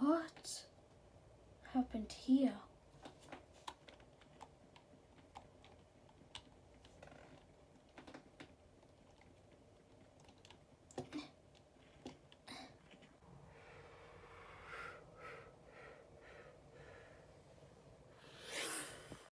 What happened here?